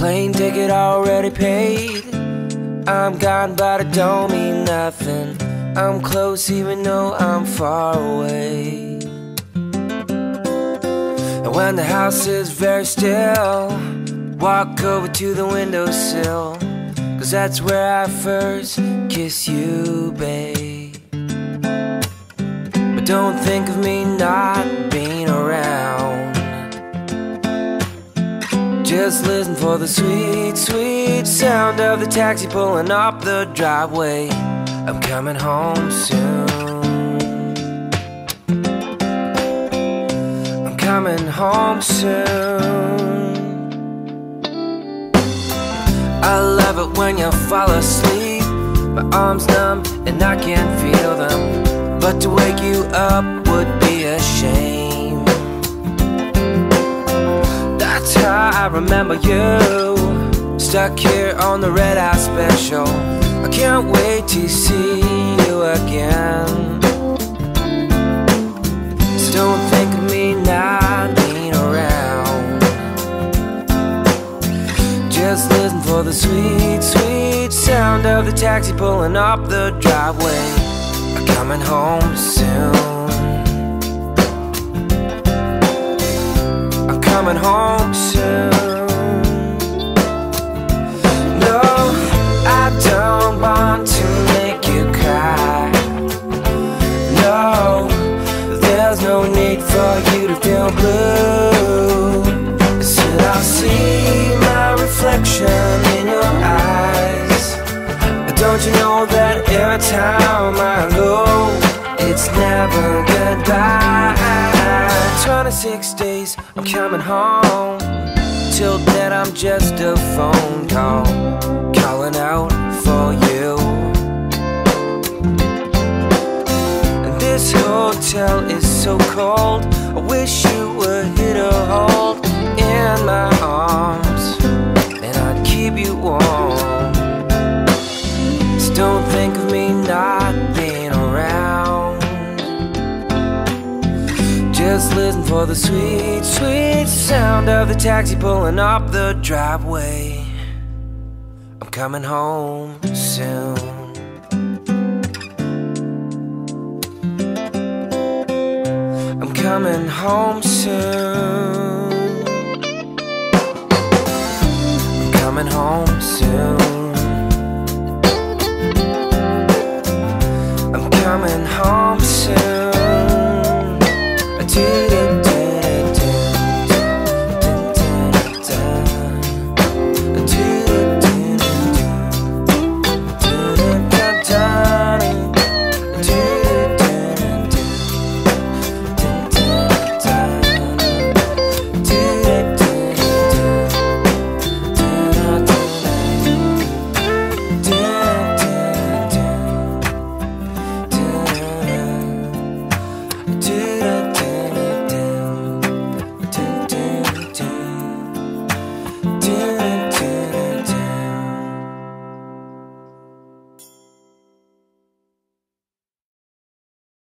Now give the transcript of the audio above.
Plane ticket already paid. I'm gone, but it don't mean nothing. I'm close, even though I'm far away. And when the house is very still, walk over to the windowsill. Cause that's where I first kiss you, babe. But don't think of me not Just listen for the sweet, sweet sound of the taxi pulling up the driveway. I'm coming home soon. I'm coming home soon. I love it when you fall asleep. My arms numb and I can't feel them. But to wake you up would remember you. Stuck here on the red eye special. I can't wait to see you again. So don't think of me not being around. Just listen for the sweet, sweet sound of the taxi pulling up the driveway. I'm coming home soon. I'm coming home soon. Don't you know that every time I go, it's never goodbye? 26 days, I'm coming home. Till then, I'm just a phone call, calling out for you. This hotel is so cold. I wish you would hit Just listen for the sweet, sweet sound of the taxi pulling up the driveway. I'm coming home soon. I'm coming home soon. I'm coming home soon. I'm coming home.